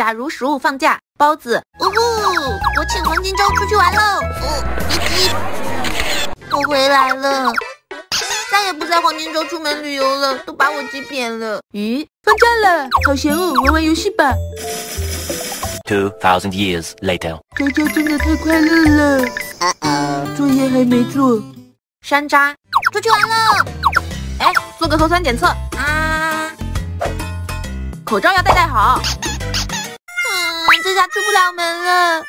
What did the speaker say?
假如食物放假，包子。呜呼！我请黄金周出去玩喽！哦，叽叽，我回来了，再也不在黄金周出门旅游了，都把我挤扁了。咦，放假了，好闲哦，玩玩游戏吧。Two thousand years later. 高家真的太快乐了，作业还没做。山楂，出去玩了哎，做个核酸检测，啊！口罩要戴戴好。出不了门了。